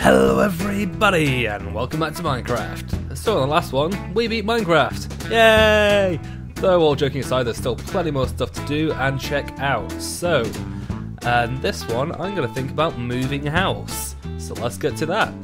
Hello everybody and welcome back to Minecraft. So in the last one, we beat Minecraft. Yay! Though all joking aside, there's still plenty more stuff to do and check out. So, and this one, I'm going to think about moving house. So let's get to that.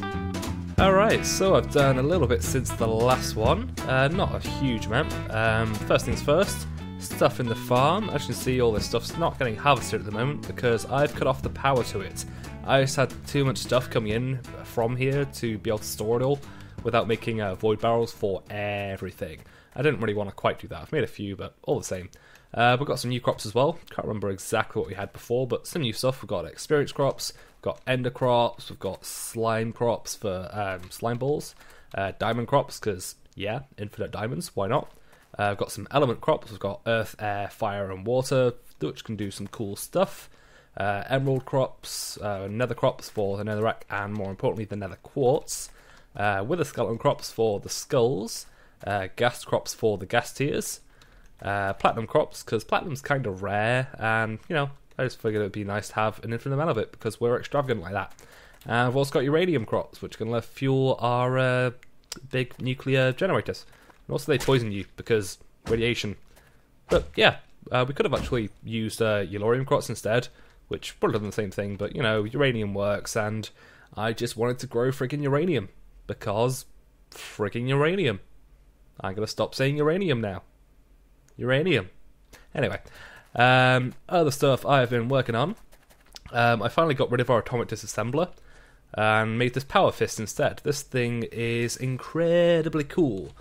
Alright, so I've done a little bit since the last one. Uh, not a huge amount. Um, first things first, stuff in the farm. As you can see, all this stuff's not getting harvested at the moment because I've cut off the power to it. I just had too much stuff coming in from here to be able to store it all without making uh, void barrels for everything. I didn't really want to quite do that. I've made a few, but all the same. Uh, we've got some new crops as well. Can't remember exactly what we had before, but some new stuff. We've got experience crops, we've got ender crops, we've got slime crops for um, slime balls, uh, diamond crops because yeah, infinite diamonds. Why not? Uh, we've got some element crops. We've got earth, air, fire, and water, which can do some cool stuff uh, emerald crops, uh, nether crops for the netherrack, and more importantly, the nether quartz. Uh, wither skeleton crops for the skulls, uh, ghast crops for the ghast tears, uh, platinum crops because platinum's kind of rare, and you know, I just figured it'd be nice to have an infinite amount of it because we're extravagant like that. And we've also got uranium crops, which can fuel our uh, big nuclear generators. And also, they poison you because radiation. But yeah, uh, we could have actually used uh, crops instead, which probably done the same thing, but you know, uranium works, and I just wanted to grow friggin' uranium because friggin' uranium. I'm gonna stop saying uranium now. Uranium. Anyway, um, other stuff I have been working on. Um, I finally got rid of our atomic disassembler and made this power fist instead. This thing is incredibly cool.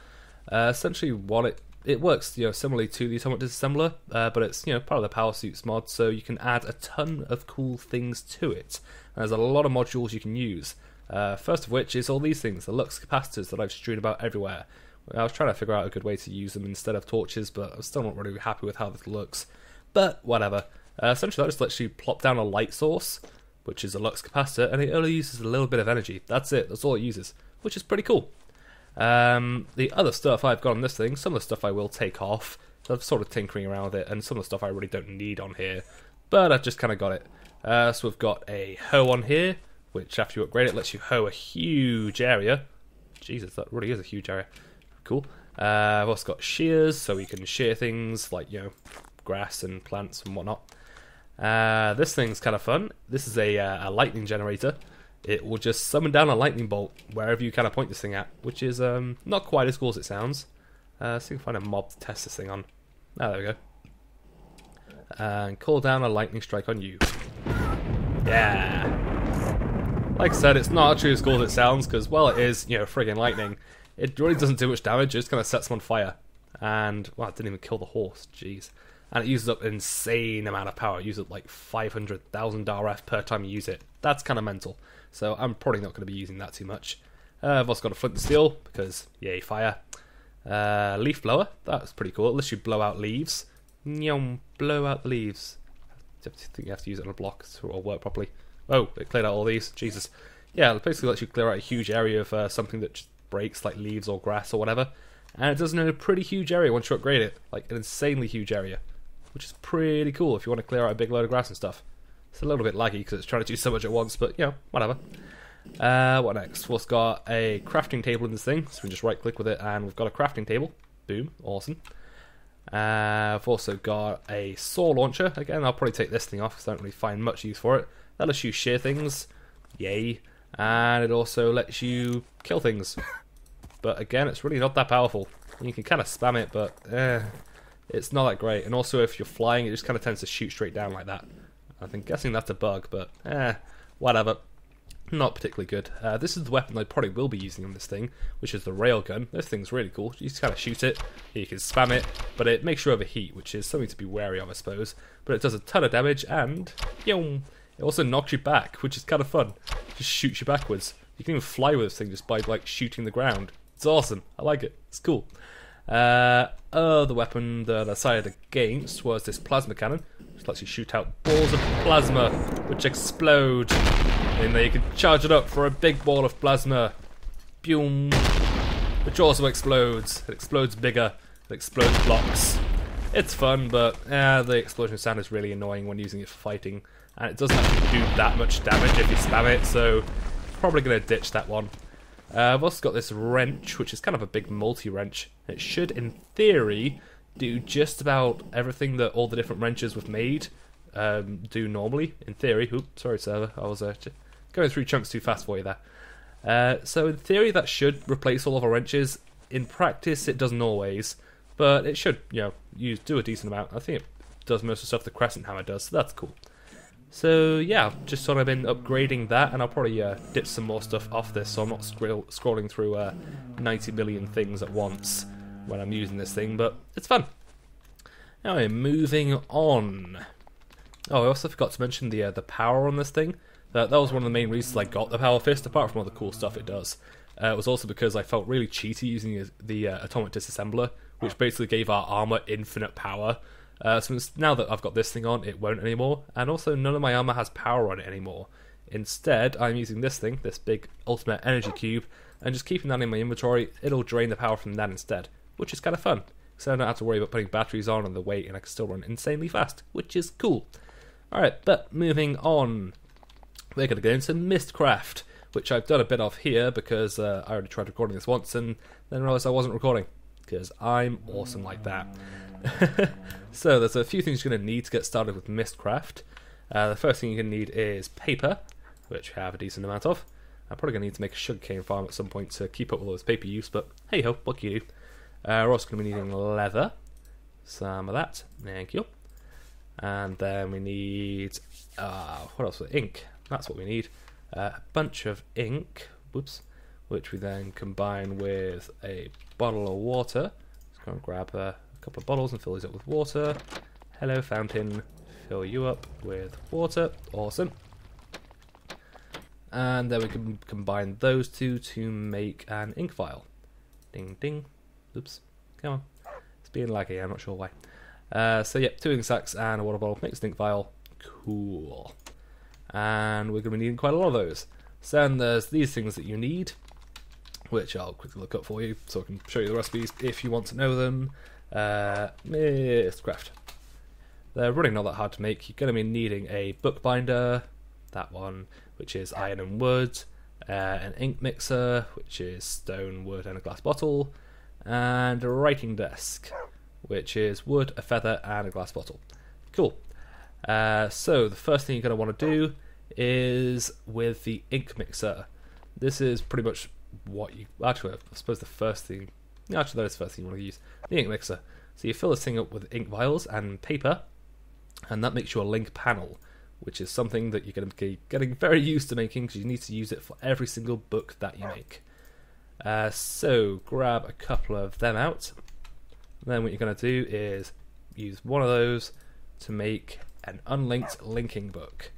Uh, essentially, what it it works you know similarly to the atomic disassembler, uh, but it's you know part of the power suits mod, so you can add a ton of cool things to it. And there's a lot of modules you can use. Uh, first of which is all these things, the lux capacitors that I've strewn about everywhere. I was trying to figure out a good way to use them instead of torches, but I'm still not really happy with how this looks. But whatever. Uh, essentially, that just lets you plop down a light source, which is a lux capacitor, and it only uses a little bit of energy. That's it. That's all it uses, which is pretty cool. Um, the other stuff I've got on this thing, some of the stuff I will take off. I'm sort of tinkering around with it, and some of the stuff I really don't need on here. But I've just kind of got it. Uh, so we've got a hoe on here, which after you upgrade it lets you hoe a huge area. Jesus, that really is a huge area. Cool. Uh, I've also got shears, so we can shear things like, you know, grass and plants and whatnot. Uh, this thing's kind of fun. This is a, uh, a lightning generator it will just summon down a lightning bolt wherever you kind of point this thing at, which is um, not quite as cool as it sounds. Uh, if we can find a mob to test this thing on. Ah, there we go. And call down a lightning strike on you. Yeah. Like I said, it's not actually as cool as it sounds, because, well, it is, you know, friggin' lightning. It really doesn't do much damage, it just kind of sets them on fire. And, well, it didn't even kill the horse, jeez. And it uses up an insane amount of power. It uses like 500,000 RF per time you use it. That's kind of mental. So I'm probably not going to be using that too much. Uh, I've also got a flint and steel because yay fire. Uh, leaf blower, that's pretty cool. It lets you blow out leaves. Nyom, blow out the leaves. I think you have to use it on a block to all work properly. Oh, it cleared out all these. Jesus. Yeah, it basically lets you clear out a huge area of uh, something that breaks, like leaves or grass or whatever. And it does in a pretty huge area once you upgrade it. Like an insanely huge area. Which is pretty cool if you want to clear out a big load of grass and stuff. It's a little bit laggy because it's trying to do so much at once, but you know, whatever. Uh, what next? We've got a crafting table in this thing, so we just right click with it, and we've got a crafting table. Boom, awesome. Uh, I've also got a saw launcher. Again, I'll probably take this thing off because I don't really find much use for it. That lets you shear things, yay, and it also lets you kill things. But again, it's really not that powerful. You can kind of spam it, but eh, it's not that great. And also, if you're flying, it just kind of tends to shoot straight down like that. I'm guessing that's a bug, but eh, whatever. Not particularly good. Uh, this is the weapon I probably will be using on this thing, which is the railgun. This thing's really cool. You just kind of shoot it, you can spam it, but it makes you overheat, which is something to be wary of, I suppose. But it does a ton of damage, and yum, it also knocks you back, which is kind of fun. Just shoots you backwards. You can even fly with this thing just by like shooting the ground. It's awesome. I like it. It's cool. Uh, other weapon that I decided against was this plasma cannon, which lets you shoot out balls of plasma, which explode. And then you can charge it up for a big ball of plasma. Boom. Which also explodes. It explodes bigger. It explodes blocks. It's fun, but uh, the explosion sound is really annoying when using it for fighting. And it doesn't actually do that much damage if you spam it, so probably going to ditch that one. Uh, I've also got this wrench, which is kind of a big multi-wrench. It should, in theory, do just about everything that all the different wrenches we've made um, do normally. In theory. Oop, sorry, server. I was uh, going through chunks too fast for you there. Uh, so in theory, that should replace all of our wrenches. In practice, it doesn't always, but it should, you know, use do a decent amount. I think it does most of the stuff the Crescent Hammer does, so that's cool. So yeah, just sort of been upgrading that, and I'll probably uh, dip some more stuff off this, so I'm not scroll- scrolling through uh, 90 million things at once when I'm using this thing, but it's fun. Anyway, moving on. Oh, I also forgot to mention the uh, the power on this thing. That that was one of the main reasons I got the Power Fist, apart from all the cool stuff it does. Uh, it was also because I felt really cheaty using the uh, Atomic Disassembler, which basically gave our armor infinite power. Uh, so now that I've got this thing on, it won't anymore. And also, none of my armor has power on it anymore. Instead, I'm using this thing, this big Ultimate Energy Cube, and just keeping that in my inventory. It'll drain the power from that instead, which is kind of fun. So I don't have to worry about putting batteries on and the weight, and I can still run insanely fast, which is cool. Alright, but moving on. We're going to go into Mystcraft, which I've done a bit of here because uh, I already tried recording this once and then realised I wasn't recording, because I'm awesome like that. so there's a few things you're going to need to get started with Mystcraft. Uh, the first thing you're going to need is paper, which I have a decent amount of. I'm probably going to need to make a sugarcane farm at some point to keep up with all this paper use, but hey ho, what can you do? Uh, we're also going to be needing leather, some of that, thank you. And then we need, uh, what else? Ink, that's what we need. Uh, a bunch of ink, whoops, which we then combine with a bottle of water. Let's go and grab a couple of bottles and fill these up with water. Hello, fountain. Fill you up with water. Awesome. And then we can combine those two to make an ink vial. Ding ding. Oops. Come on. It's being laggy, I'm not sure why. Uh, so, yeah, two ink sacks and a water bottle an ink vial. Cool. And we're going to be needing quite a lot of those. So then there's these things that you need, which I'll quickly look up for you so I can show you the recipes if you want to know them. Uh, Mystcraft. They're really not that hard to make. You're going to be needing a bookbinder, that one, which is iron and wood, uh, an ink mixer, which is stone, wood, and a glass bottle, and a writing desk, which is wood, a feather, and a glass bottle. Cool. Uh, so the first thing you're going to want to do is with the ink mixer. This is pretty much what you actually. I suppose the first thing. Actually, that is the first thing you want to use the ink mixer. So you fill this thing up with ink vials and paper, and that makes you a link panel, which is something that you're going to be getting very used to making because you need to use it for every single book that you make. Uh, so grab a couple of them out. Then what you're going to do is use one of those to make an unlinked linking book.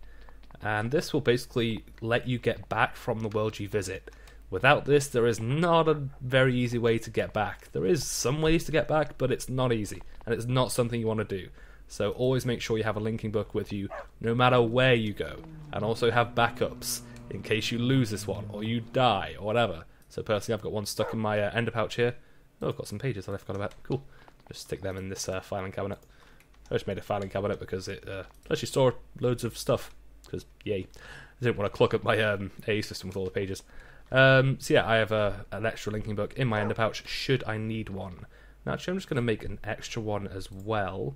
And this will basically let you get back from the world you visit. Without this, there is not a very easy way to get back. There is some ways to get back, but it's not easy, and it's not something you want to do. So always make sure you have a linking book with you, no matter where you go, and also have backups in case you lose this one or you die or whatever. So personally, I've got one stuck in my uh, ender pouch here. Oh, I've got some pages that I forgot about. Cool. Just stick them in this uh, filing cabinet. I just made a filing cabinet because it uh, you store loads of stuff. Because yay, I didn't want to clog up my um, A system with all the pages. Um, so yeah, I have a, an extra linking book in my ender pouch should I need one. Now, actually, I'm just going to make an extra one as well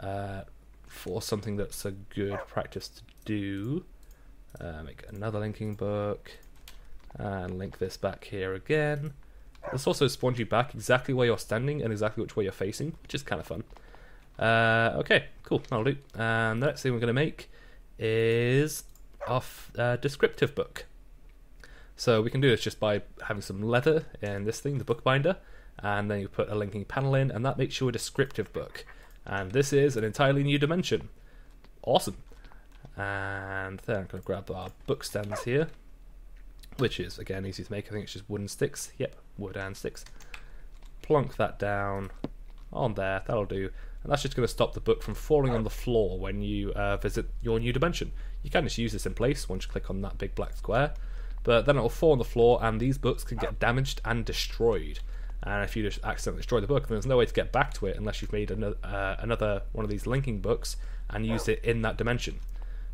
uh, for something that's a good practice to do. Uh, make another linking book and link this back here again. This also spawns you back exactly where you're standing and exactly which way you're facing, which is kind of fun. Uh, okay, cool, that'll do. And the next thing we're going to make is our uh, descriptive book. So we can do this just by having some leather in this thing, the bookbinder, and then you put a linking panel in, and that makes you a descriptive book. And this is an entirely new dimension. Awesome. And then I'm going to grab our book stands here, which is, again, easy to make. I think it's just wooden sticks. Yep, wood and sticks. Plonk that down on there, that'll do. And that's just going to stop the book from falling on the floor when you uh, visit your new dimension. You can just use this in place once you click on that big black square but then it'll fall on the floor and these books can get damaged and destroyed. And if you just accidentally destroy the book, then there's no way to get back to it unless you've made another, uh, another one of these linking books and used it in that dimension.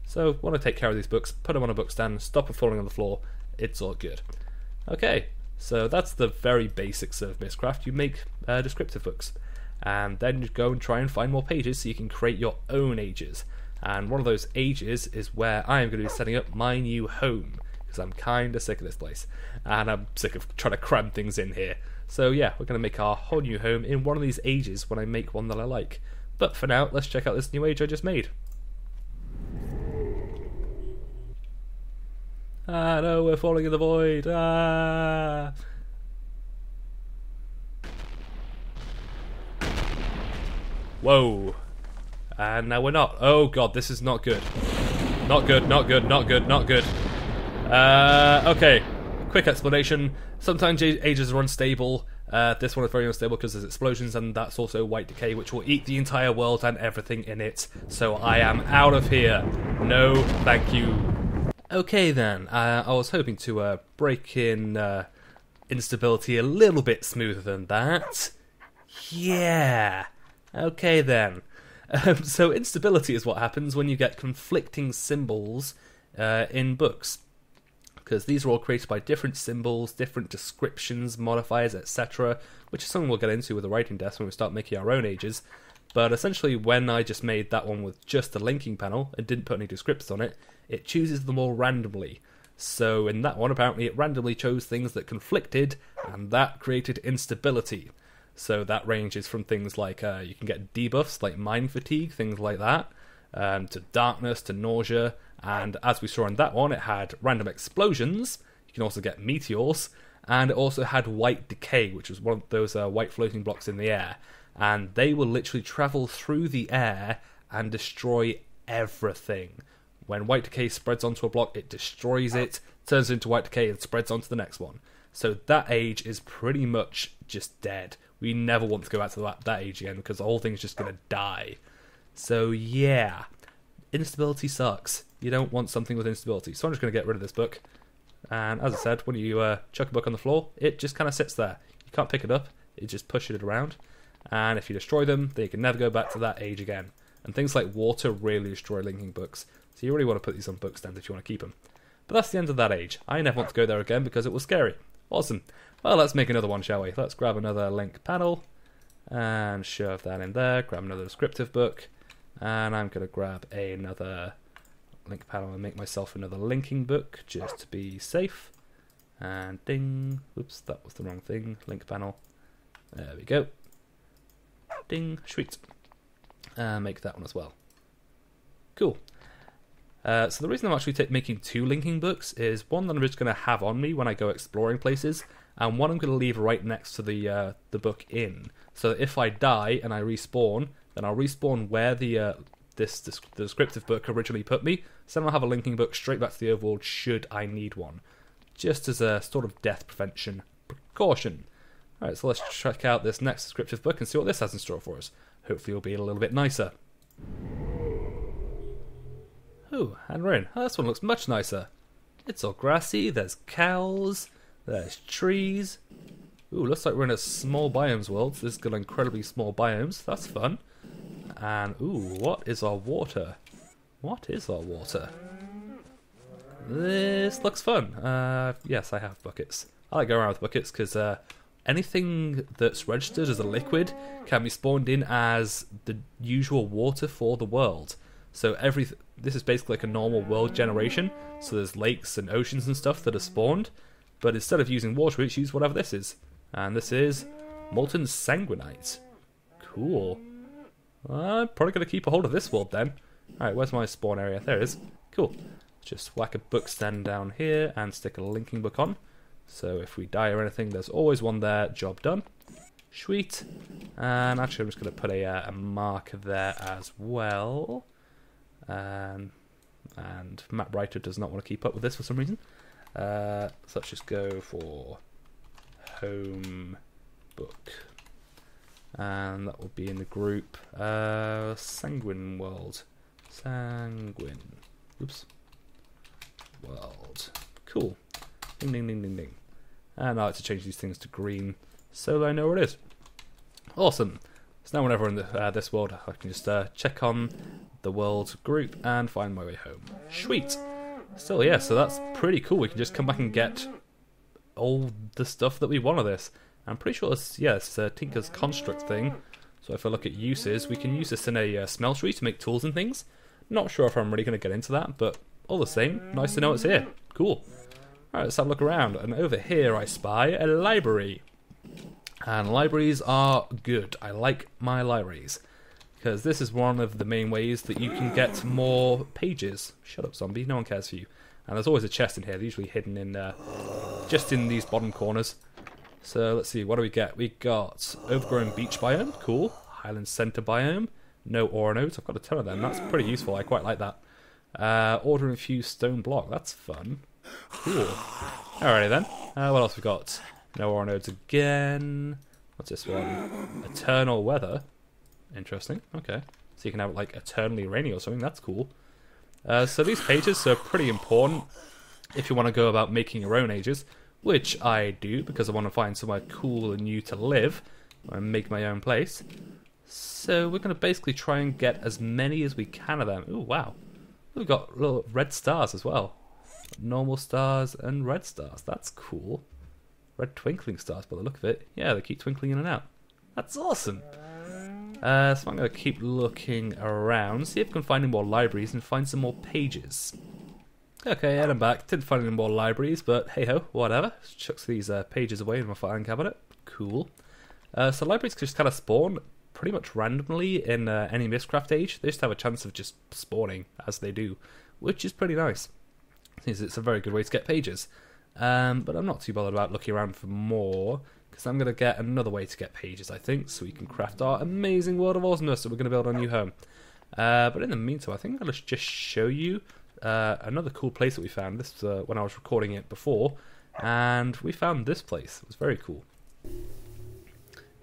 So, want to take care of these books, put them on a book stand, stop them falling on the floor, It's all good. Okay, so that's the very basics of Mystcraft. You make uh, descriptive books, and then you go and try and find more pages so you can create your own ages. And one of those ages is where I am going to be setting up my new home because I'm kind of sick of this place, and I'm sick of trying to cram things in here. So yeah, we're going to make our whole new home in one of these ages when I make one that I like. But for now, let's check out this new age I just made. Ah, no, we're falling in the void. Ah. Whoa. And now we're not. Oh god, this is not good. Not good, not good, not good, not good. Uh, okay. Quick explanation. Sometimes ages are unstable. Uh, this one is very unstable because there's explosions, and that's also white decay, which will eat the entire world and everything in it. So I am out of here. No, thank you. Okay then, uh, I was hoping to uh, break in uh, instability a little bit smoother than that. Yeah. Okay then. Um, so instability is what happens when you get conflicting symbols uh, in books because these are all created by different symbols, different descriptions, modifiers, etc., which is something we'll get into with the writing desk when we start making our own ages. But essentially, when I just made that one with just a linking panel and didn't put any descriptors on it, it chooses them all randomly. So in that one, apparently it randomly chose things that conflicted, and that created instability. So that ranges from things like uh, you can get debuffs like mind fatigue, things like that, um, to darkness, to nausea, and as we saw in that one, it had random explosions. You can also get meteors, and it also had white decay, which was one of those uh, white floating blocks in the air. And they will literally travel through the air and destroy everything. When white decay spreads onto a block, it destroys it, turns into white decay, and spreads onto the next one. So that age is pretty much just dead. We never want to go back to that, that age again because the whole thing's just going to die. So yeah, instability sucks. You don't want something with instability. So I'm just going to get rid of this book. And as I said, when you uh, chuck a book on the floor, it just kind of sits there. You can't pick it up, it just pushes it around. And if you destroy them, they can never go back to that age again. And things like water really destroy linking books. So you really want to put these on book stands if you want to keep them. But that's the end of that age. I never want to go there again because it was scary. Awesome. Well, let's make another one, shall we? Let's grab another link panel and shove that in there. Grab another descriptive book. And I'm going to grab another link panel and make myself another linking book just to be safe. And ding. Oops, that was the wrong thing. Link panel. There we go. Ding. Sweet. And make that one as well. Cool. Uh, so the reason I'm actually t- making two linking books is one that I'm just going to have on me when I go exploring places, and one I'm going to leave right next to the uh, the book in. So if I die and I respawn, then I'll respawn where the uh, this, the descriptive book originally put me. So then I'll have a linking book straight back to the overworld should I need one, just as a sort of death prevention precaution. Alright, so let's check out this next descriptive book and see what this has in store for us. Hopefully, it'll be a little bit nicer. Ooh, and we're in. Oh, this one looks much nicer. It's all grassy, there's cows, there's trees. Ooh, looks like we're in a small biomes world. This has got incredibly small biomes. That's fun. And, ooh, what is our water? What is our water? This looks fun. Uh, yes, I have buckets. I like going around with buckets because uh, anything that's registered as a liquid can be spawned in as the usual water for the world. So every this is basically like a normal world generation. So there's lakes and oceans and stuff that are spawned, but instead of using water, it's used whatever this is. And this is molten sanguinite. Cool. I'm probably to keep a hold of this world then. Alright, where's my spawn area? There it is. Cool. Let's just whack a book stand down here and stick a linking book on. So if we die or anything, there's always one there. Job done. Sweet. And actually, I'm just going to put a, uh, a mark there as well. Um, and Map Writer does not want to keep up with this for some reason. Uh, so let's just go for home book and that will be in the group uh, Sanguine World. Sanguine. Oops. World. Cool. Ding ding ding ding ding. And I like to change these things to green so that I know where it is. Awesome. So now whenever in the, uh, this world, I can just uh, check on the world group and find my way home. Sweet. Still, yeah, so that's pretty cool. We can just come back and get all the stuff that we want of this. I'm pretty sure it's, yeah, a Tinker's Construct thing. So if I look at uses, we can use this in a uh, smeltery to make tools and things. Not sure if I'm really going to get into that, but all the same, nice to know it's here. Cool. Alright, let's have a look around. And over here I spy a library. And libraries are good. I like my libraries. Because this is one of the main ways that you can get more pages. Shut up, zombie. No one cares for you. And there's always a chest in here. They're usually hidden in uh, just in these bottom corners. So let's see, what do we get? We got overgrown beach biome, cool. Highland Centre biome, no ore nodes. I've got a ton of them. That's pretty useful. I quite like that. Uh, order infused stone block. That's fun. Cool. Alrighty then. Uh, what else we got? No ore nodes again. What's this one? Eternal weather. Interesting. Okay. So you can have like eternally rainy or something. That's cool. Uh, so these pages are pretty important if you want to go about making your own ages, which I do because I want to find somewhere cool and new to live and make my own place. So we're going to basically try and get as many as we can of them. Oh wow. We've got little red stars as well. Normal stars and red stars. That's cool. Red twinkling stars by the look of it. Yeah, they keep twinkling in and out. That's awesome. Uh, so I'm going to keep looking around, see if I can find any more libraries and find some more pages. Okay, and I'm back. Didn't find any more libraries, but hey ho, whatever. Chucks these uh, pages away in my filing cabinet. Cool. Uh, so libraries just kind of spawn pretty much randomly in uh, any Mystcraft age. They just have a chance of just spawning as they do, which is pretty nice. Since It's a very good way to get pages. Um, but I'm not too bothered about looking around for more because I'm going to get another way to get pages, I think, so we can craft our amazing World of Awesomeness that we're going to build our new home. Uh, but in the meantime, I think I'll just show you uh, another cool place that we found. This was uh, when I was recording it before, and we found this place. It was very cool.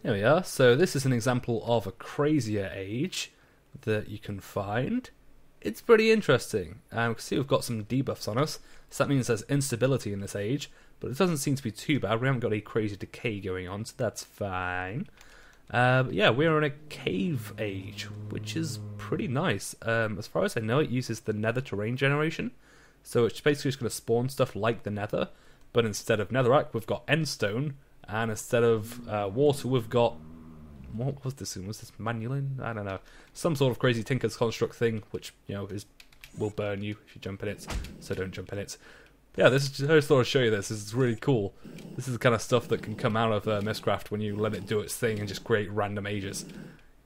There we are. So this is an example of a crazier age that you can find. It's pretty interesting. Um, can see we've got some debuffs on us, so that means there's instability in this age, but it doesn't seem to be too bad. We haven't got any crazy decay going on, so that's fine. Uh, yeah, we're in a cave age, which is pretty nice. Um, as far as I know, it uses the nether terrain generation. So it's basically just going to spawn stuff like the nether, but instead of netherrack, we've got endstone, and instead of uh, water, we've got. What was this? Was this manyullyn? I don't know. Some sort of crazy Tinker's Construct thing, which, you know, is will burn you if you jump in it, so don't jump in it yeah, this is I just thought I'd show you this. This is really cool. This is the kind of stuff that can come out of uh, Mystcraft when you let it do its thing and just create random ages.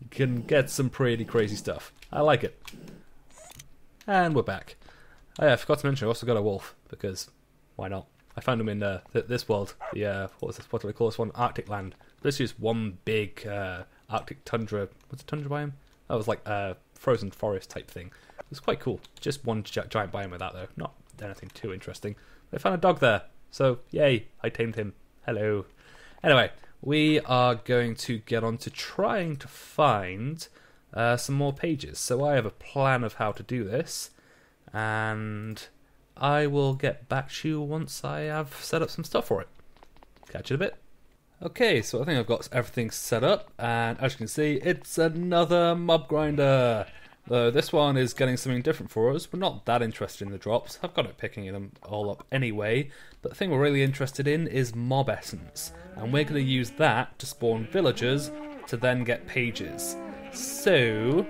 You can get some pretty crazy stuff. I like it. And we're back. Oh yeah, I forgot to mention I also got a wolf because why not? I found him in uh, th this world. The uh, what was this? What do they call this one? Arctic land. This is one big uh, Arctic tundra. What's a tundra biome? That was like a frozen forest type thing. It was quite cool. Just one giant biome with that though. Not anything too interesting. I found a dog there, so yay, I tamed him. Hello. Anyway, we are going to get on to trying to find uh, some more pages. So I have a plan of how to do this, and I will get back to you once I have set up some stuff for it. Catch you in a bit. Okay, so I think I've got everything set up, and as you can see, it's another mob grinder. Though this one is getting something different for us. We're not that interested in the drops. I've got it picking them all up anyway. But the thing we're really interested in is mob essence. And we're going to use that to spawn villagers to then get pages. So,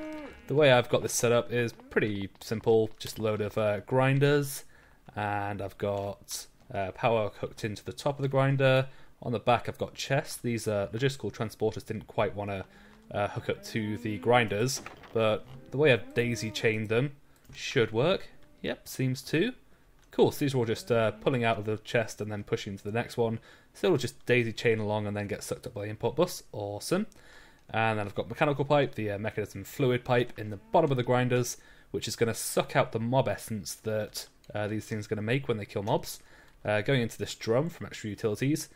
the way I've got this set up is pretty simple. Just a load of uh, grinders. And I've got uh, power hooked into the top of the grinder. On the back I've got chests. These uh, logistical transporters didn't quite want to uh, hook up to the grinders, but the way I've daisy chained them should work. Yep, seems to. Cool, so these are all just uh, pulling out of the chest and then pushing to the next one. So it'll just daisy chain along and then get sucked up by the import bus. Awesome. And then I've got mechanical pipe, the uh, Mekanism fluid pipe in the bottom of the grinders, which is going to suck out the mob essence that uh, these things are going to make when they kill mobs. Uh, going into this drum from extra utilities,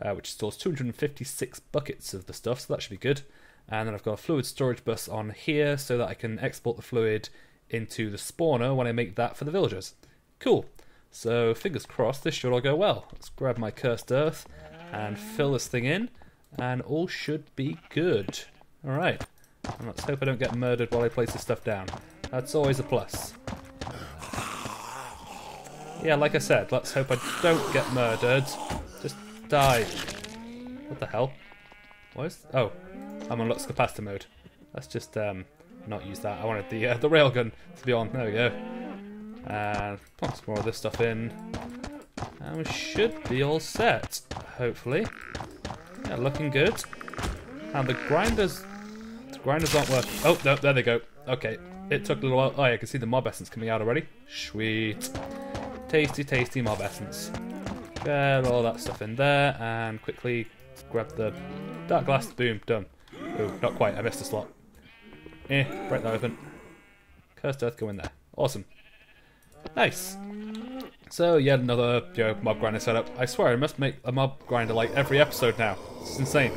uh, which stores 256 buckets of the stuff, so that should be good. And then I've got a fluid storage bus on here so that I can export the fluid into the spawner when I make that for the villagers. Cool. So fingers crossed this should all go well. Let's grab my cursed earth and fill this thing in and all should be good. Alright. And let's hope I don't get murdered while I place this stuff down. That's always a plus. yeah, like I said, let's hope I don't get murdered. Die. What the hell? What is... Oh, I'm on Lux Capacitor mode. Let's just um, not use that. I wanted the uh, the railgun to be on. There we go. And put some more of this stuff in. And we should be all set, hopefully. Yeah, looking good. And the grinders... The grinders aren't working. Oh, no, there they go. Okay, it took a little while. Oh, yeah, I can see the mob essence coming out already. Sweet. Tasty, tasty mob essence. Get all that stuff in there and quickly grab the dark glass. Boom, done. Oh, not quite. I missed a slot. Eh, break that open. Cursed earth, go in there. Awesome. Nice. So, yet another you know, mob grinder setup. I swear I must make a mob grinder like every episode now. It's insane.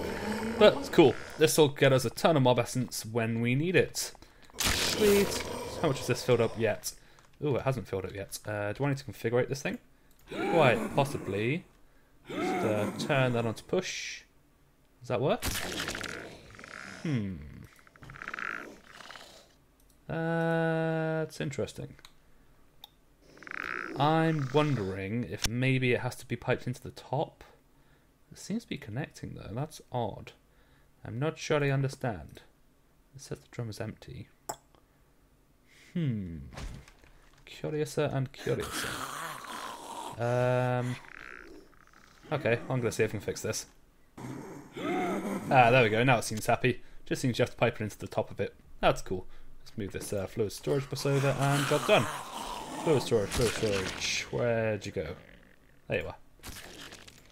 But it's cool. This will get us a ton of mob essence when we need it. Sweet. How much is this filled up yet? Ooh, it hasn't filled up yet. Uh, do I need to configure this thing? Quite possibly. Just uh, turn that on to push. Does that work? Hmm. That's interesting. I'm wondering if maybe it has to be piped into the top. It seems to be connecting though. That's odd. I'm not sure I understand. It says the drum is empty. Hmm. Curiouser and curiouser. Um. Okay, I'm gonna see if I can fix this. Ah, there we go. Now it seems happy. Just seems you have to pipe it into the top of it. That's cool. Let's move this uh, fluid storage bus over and job done. Fluid storage, fluid storage. Where'd you go? There you are.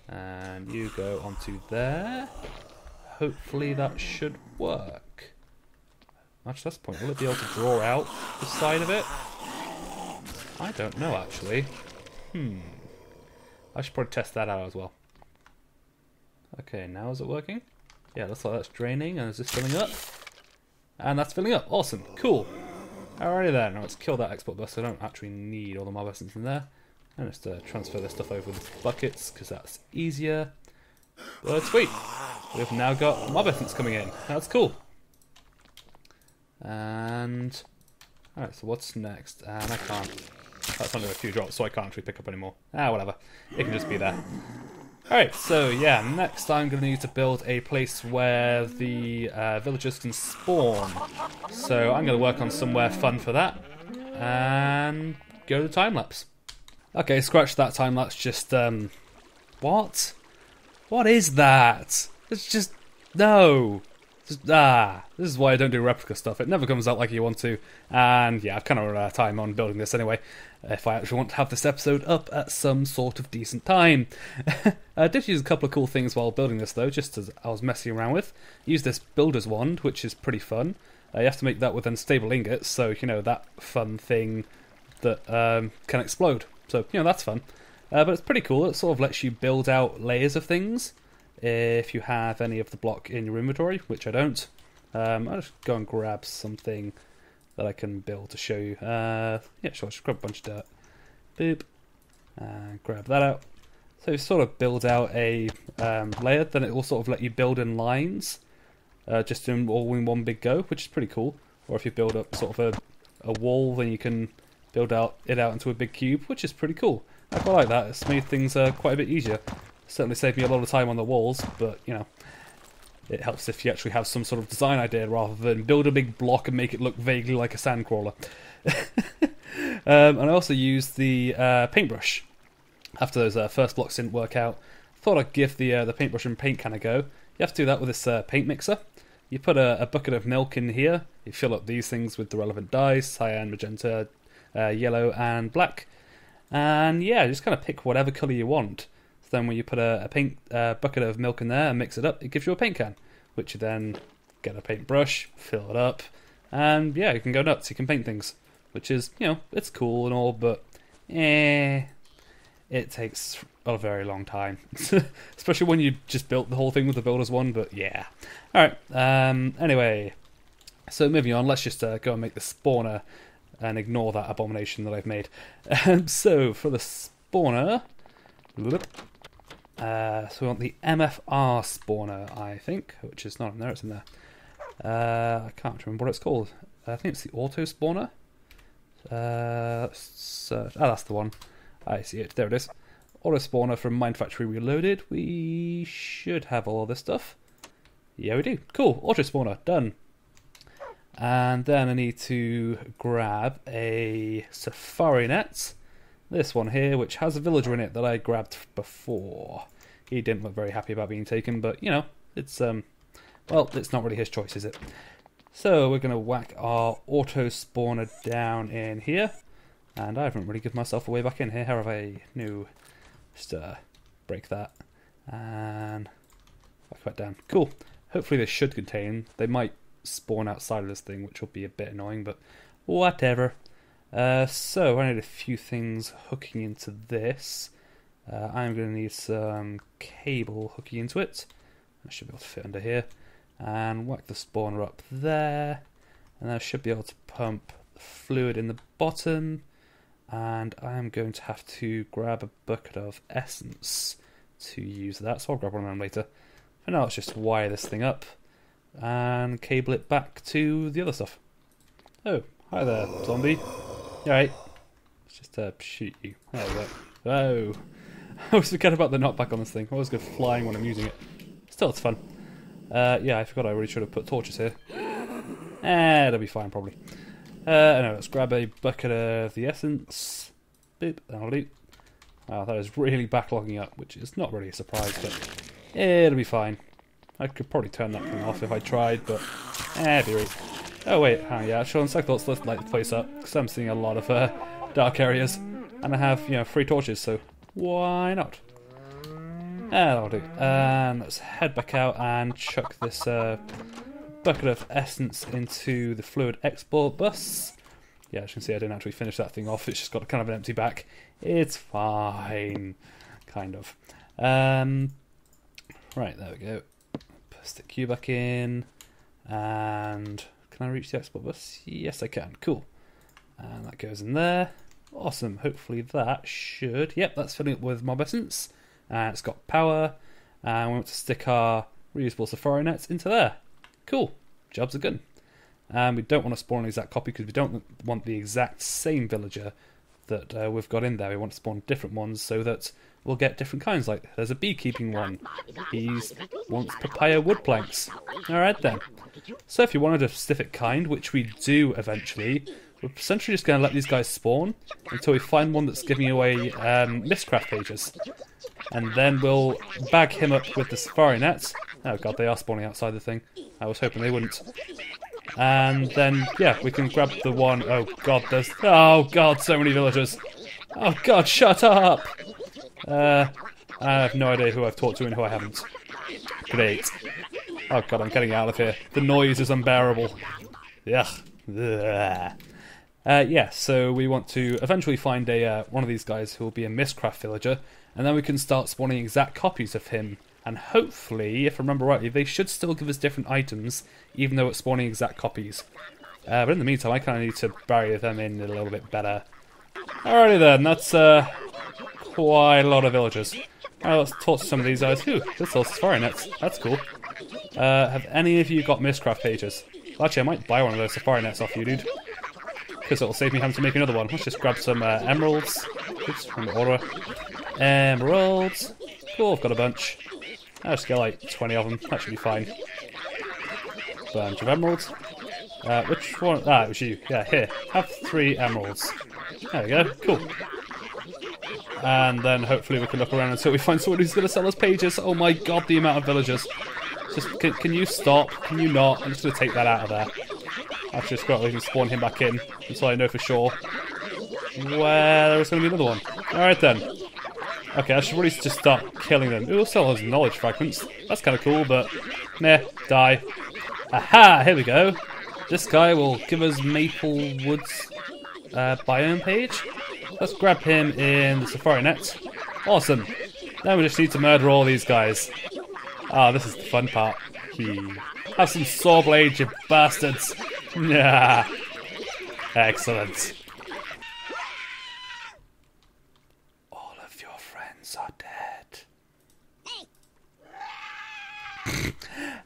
And you go onto there. Hopefully that should work. That's the point. Will it be able to draw out the side of it? I don't know, actually. Hmm. I should probably test that out as well. Okay, now is it working? Yeah, looks like that's draining, and is this filling up? And that's filling up. Awesome. Cool. Alrighty then. Now let's kill that export bus. I don't actually need all the mob essence in there. And just uh, transfer this stuff over with buckets, because that's easier. But sweet. We've now got mob essence coming in. That's cool. And... Alright, so what's next? And I can't... That's only a few drops, so I can't actually pick up anymore. Ah, whatever. It can just be there. Alright, so yeah, next I'm going to need to build a place where the uh, villagers can spawn. So I'm going to work on somewhere fun for that. And go to time lapse. Okay, scratch that time lapse, just, um... What? What is that? It's just... No! Ah, this is why I don't do replica stuff. It never comes out like you want to. And yeah, I've kind of run out of time on building this anyway. If I actually want to have this episode up at some sort of decent time. I did use a couple of cool things while building this though, just as I was messing around with. Use this builder's wand, which is pretty fun. Uh, you have to make that with unstable ingots, so you know that fun thing that um, can explode. So you know that's fun. Uh, but it's pretty cool. It sort of lets you build out layers of things if you have any of the block in your inventory, which I don't. Um, I'll just go and grab something that I can build to show you. Uh, yeah, sure, just grab a bunch of dirt. Boop. And grab that out. So you sort of build out a um, layer, then it will sort of let you build in lines, uh, just in all in one big go, which is pretty cool. Or if you build up sort of a, a wall, then you can build out it out into a big cube, which is pretty cool. I quite like that. It's made things uh, quite a bit easier. Certainly saved me a lot of time on the walls, but you know, it helps if you actually have some sort of design idea rather than build a big block and make it look vaguely like a sandcrawler. um, and I also used the uh, paintbrush after those uh, first blocks didn't work out. Thought I'd give the uh, the paintbrush and paint kind of go. You have to do that with this uh, paint mixer. You put a, a, bucket of milk in here. You fill up these things with the relevant dyes: cyan, magenta, uh, yellow, and black. And yeah, just kind of pick whatever color you want. So then when you put a, a paint uh, bucket of milk in there and mix it up, it gives you a paint can, which you then get a paintbrush, fill it up, and yeah, you can go nuts. You can paint things, which is you know it's cool and all, but eh, it takes a very long time, especially when you just built the whole thing with the builder's wand. But yeah, all right. Um, anyway, so moving on, let's just uh, go and make the spawner and ignore that abomination that I've made. Um, so for the spawner. Uh, so we want the MFR spawner, I think, which is not in there, it's in there. Uh, I can't remember what it's called. I think it's the auto spawner. Uh, search. Oh, that's the one. I see it. There it is. Auto spawner from Mine Factory Reloaded. We should have all this stuff. Yeah, we do. Cool. Auto spawner. Done. And then I need to grab a safari net. This one here, which has a villager in it that I grabbed before. He didn't look very happy about being taken, but you know, it's um, well, it's not really his choice, is it? So we're to whack our auto spawner down in here. And I haven't really given myself a way back in here, have I? No. Just uh, break that. And whack that down. Cool. Hopefully this should contain. They might spawn outside of this thing, which will be a bit annoying, but whatever. Uh, so I need a few things hooking into this. Uh, I'm going to need some cable hooking into it. I should be able to fit under here. And whack the spawner up there. And I should be able to pump fluid in the bottom. And I'm going to have to grab a bucket of essence to use that. So I'll grab one of them later. For now let's just wire this thing up and cable it back to the other stuff. Oh hi there zombie alright let's just uh, shoot you go oh I always forget about the knockback on this thing I always go flying when I'm using it still it's fun uh, yeah, I forgot I really should have put torches here. Eh, it'll be fine probably. Uh, anyway, let's grab a bucket of the essence. Boop, that'll do. Wow, that is really backlogging up, which is not really a surprise, but it'll be fine. I could probably turn that thing off if I tried, but eh, be right. Oh wait, hang yeah, actually on second thoughts, let's light the place up, because I'm seeing a lot of uh, dark areas, and I have, you know, three torches, so why not? that'll do. And let's head back out and chuck this uh, bucket of essence into the fluid export bus. Yeah, as you can see, I didn't actually finish that thing off. It's just got kind of an empty back. It's fine, kind of. Um, right, there we go. Stick you back in. And can I reach the export bus? Yes, I can. Cool. And that goes in there. Awesome. Hopefully that should... Yep, that's filling up with mob essence and it's got power. And we want to stick our reusable safari nets into there. Cool, jobs are good. And we don't want to spawn an exact copy because we don't want the exact same villager that uh, we've got in there. We want to spawn different ones so that we'll get different kinds. Like there's a beekeeping one. He wants papaya wood planks. All right then. So if you wanted a specific kind, which we do eventually, we're essentially just going to let these guys spawn until we find one that's giving away um, Mystcraft pages and then we'll bag him up with the safari nets. Oh god, they are spawning outside the thing. I was hoping they wouldn't. And then, yeah, we can grab the one. Oh god, there's... Oh god, so many villagers. Oh god, shut up! Uh, I have no idea who I've talked to and who I haven't. Great. Oh god, I'm getting out of here. The noise is unbearable. Ugh. Uh, yeah, so we want to eventually find a uh, one of these guys who will be a Mystcraft villager, and then we can start spawning exact copies of him. And hopefully, if I remember rightly, they should still give us different items, even though it's spawning exact copies. Uh, but in the meantime, I kind of need to bury them in a little bit better. Alrighty then, that's uh, quite a lot of villagers. Alright, let's talk to some of these guys. Ooh, this is safari nets. That's cool. Uh, have any of you got Mystcraft pages? Well, actually, I might buy one of those safari nets off you, dude because it'll save me having to make another one. Let's just grab some uh, emeralds. Oops, from the order. Emeralds. Cool, I've got a bunch. I'll just get like 20 of them. That should be fine. Bunch of emeralds. Uh, which one? Ah, it was you. Yeah, here. Have three emeralds. There we go. Cool. And then hopefully we can look around until we find someone who's going to sell us pages. Oh my god, the amount of villagers. Just, can, can you stop? Can you not? I'm just going to take that out of there. I've just got to spawn him back in until I know for sure where there is going to be another one. Alright then. Okay, I should really just start killing them. It also has knowledge fragments. That's kind of cool, but meh, die. Aha! Here we go. This guy will give us Maple Woods uh, biome page. Let's grab him in the Safari Net. Awesome. Now we just need to murder all these guys. Ah, this is the fun part. Have some saw blades, you bastards. Yeah. Excellent. All of your friends are dead.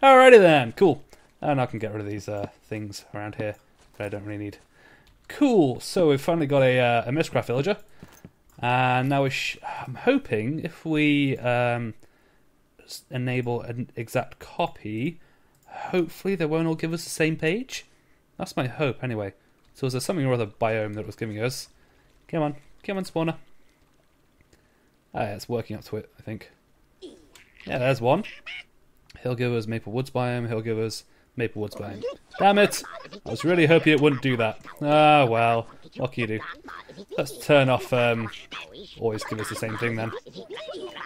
Alrighty then, cool. And I can get rid of these uh, things around here that I don't really need. Cool, so we've finally got a, uh, a Mystcraft villager. And now we sh- I'm hoping if we um, enable an exact copy, hopefully they won't all give us the same page. That's my hope, anyway. So is there something or other biome that was giving us? Come on, come on, spawner. Ah, it's working up to it, I think. Yeah, there's one. He'll give us Maple Woods biome. He'll give us Maple Woods biome. Damn it! I was really hoping it wouldn't do that. Ah, well. What can you do? Let's turn off. Um, always give us the same thing then.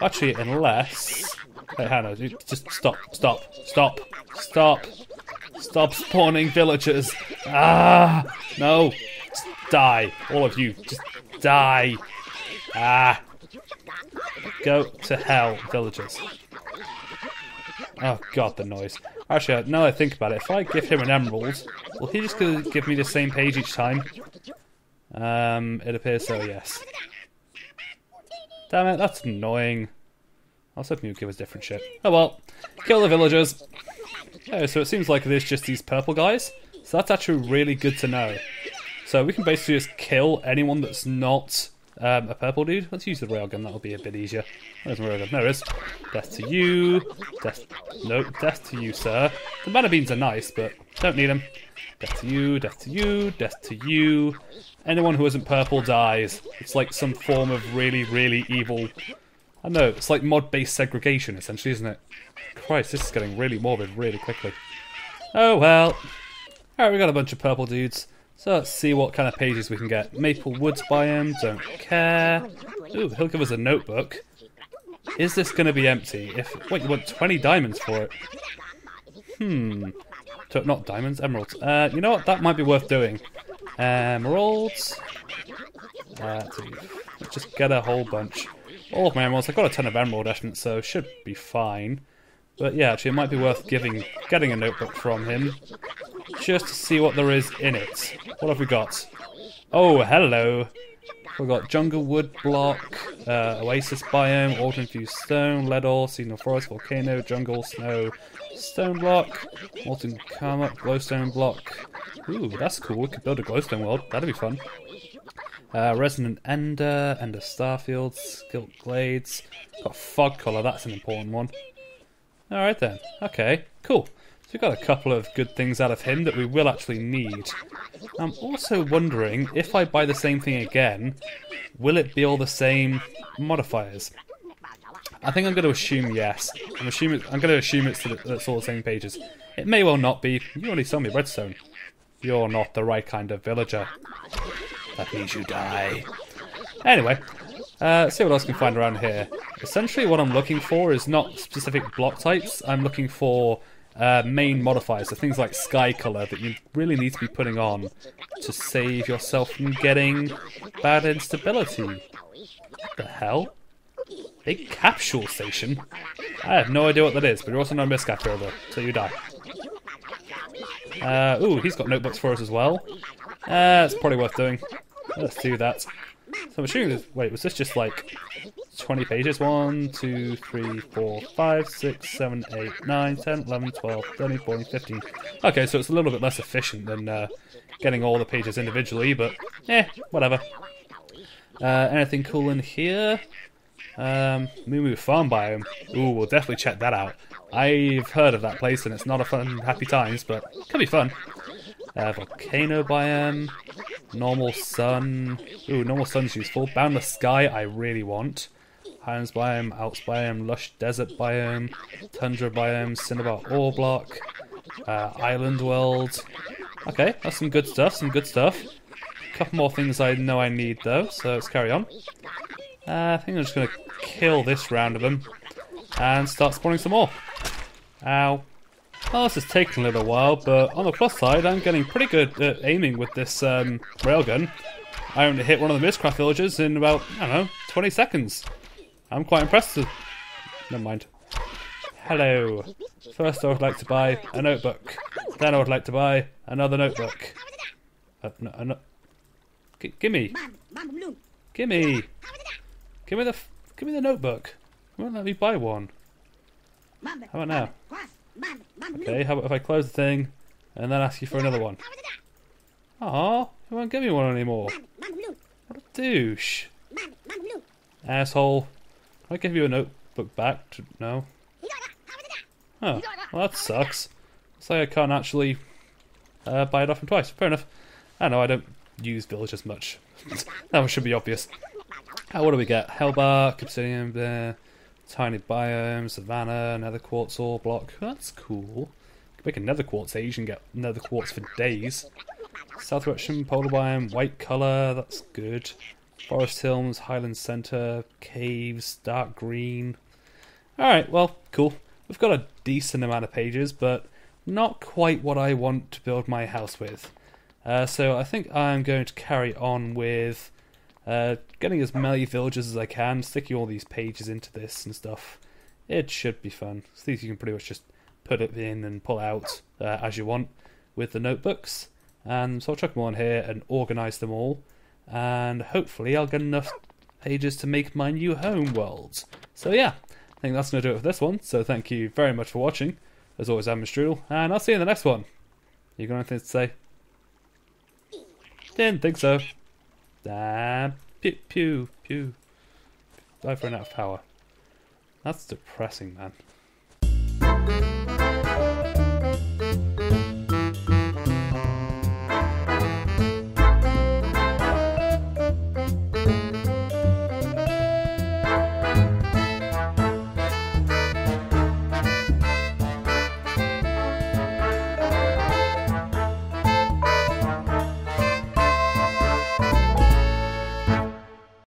Actually, unless. Wait, Hannah, just stop, stop, stop, stop, stop spawning villagers. Ah, no, just die, all of you, just die. Ah, go to hell, villagers. Oh god, the noise. Actually, now I think about it, if I give him an emerald, will he just give me the same page each time? Um, it appears so, yes. Damn it, that's annoying. I was hoping you'd give us different shit. Oh well, kill the villagers. Oh, so it seems like there's just these purple guys. So that's actually really good to know. So we can basically just kill anyone that's not um, a purple dude. Let's use the railgun, that'll be a bit easier. Where's railgun? There it is. Death to you. Death. No, death to you, sir. The mana beans are nice, but don't need them. Death to you, death to you, death to you. Anyone who isn't purple dies. It's like some form of really, really evil. I know, it's like mod based segregation, essentially, isn't it? Christ, this is getting really morbid really quickly. Oh well. Alright, we got a bunch of purple dudes. So let's see what kind of pages we can get. Maple Woods biome, don't care. Ooh, he'll give us a notebook. Is this going to be empty? If Wait, you want 20 diamonds for it? Hmm. Not diamonds, emeralds. Uh, you know what? That might be worth doing. Emeralds. Let's just get a whole bunch. All of my emeralds. I've got a ton of emerald essence, so should be fine. But yeah, actually, it might be worth giving, getting a notebook from him, just to see what there is in it. What have we got? Oh, hello. We've got jungle wood block, uh, oasis biome, auto infused stone, lead ore, seasonal forest, volcano, jungle, snow, stone block, molten karma, glowstone block. Ooh, that's cool. We could build a glowstone world. That'd be fun. Uh, resonant ender, ender starfields, skilt glades. Got fog color. That's an important one. All right then. Okay, cool. So we got a couple of good things out of him that we will actually need. I'm also wondering if I buy the same thing again, will it be all the same modifiers? I think I'm going to assume yes. I'm assuming I'm going to assume it's, it's all the same pages. It may well not be. You only saw me redstone. You're not the right kind of villager. That means you die. Anyway, uh, see what else I can find around here. Essentially, what I'm looking for is not specific block types. I'm looking for uh, main modifiers, so things like sky color that you really need to be putting on to save yourself from getting bad instability. What the hell? Big capsule station? I have no idea what that is, but you're also not a miscap over, so you die. Uh, ooh, he's got notebooks for us as well. Uh, it's probably worth doing. Let's do that. So I'm assuming this, wait, was this just like 20 pages? 1, 2, 3, 4, 5, 6, 7, 8, 9, 10, 11, 12, 13, 14, 15. Okay, so it's a little bit less efficient than uh, getting all the pages individually, but eh, whatever. Uh, anything cool in here? Um, Moo Farm Biome. Ooh, we'll definitely check that out. I've heard of that place and it's not a fun, happy times, but it could be fun. Uh, volcano biome, normal sun. Ooh, normal sun's useful. Boundless sky, I really want. Highlands biome, Alps biome, lush desert biome, tundra biome, cinnabar ore block, uh, island world. Okay, that's some good stuff. Some good stuff. A couple more things I know I need though, so let's carry on. Uh, I think I'm just gonna kill this round of them and start spawning some more. Ow. Well, this is taking a little while, but on the plus side, I'm getting pretty good at aiming with this um, railgun. I only hit one of the Mystcraft villagers in about, I don't know, 20 seconds. I'm quite impressed. With... Never mind. Hello. First, I would like to buy a notebook. Then, I would like to buy another notebook. Uh, no, uh, no. Gimme. Gimme. Give me the, f give me the notebook. Won't let me buy one. How about now? Okay, how about if I close the thing and then ask you for another one? Aw, you won't give me one anymore. What a douche. Asshole. Can I give you a notebook back? To, no? Oh, well that sucks. Looks like I can't actually uh, buy it off him twice. Fair enough. I know I don't use villagers much. that one should be obvious. Uh, what do we get? Hellbark, obsidian, bear, tiny biome, savannah, nether quartz ore block. That's cool. Make a nether quartz age and get nether quartz for days. South Russian polar biome, white colour, that's good. Forest Hills, Highland Centre, caves, dark green. Alright, well, cool. We've got a decent amount of pages, but not quite what I want to build my house with. Uh, so I think I'm going to carry on with uh, getting as many villages as I can, sticking all these pages into this and stuff. It should be fun. So these you can pretty much just put it in and pull out uh, as you want with the notebooks. And so I'll chuck them on here and organise them all. And hopefully I'll get enough pages to make my new home worlds. So yeah, I think that's going to do it for this one. So thank you very much for watching. As always, I'm Strewdel, and I'll see you in the next one. You got anything to say? Didn't think so. Ah, pew, pew, pew. Run out of power. That's depressing, man.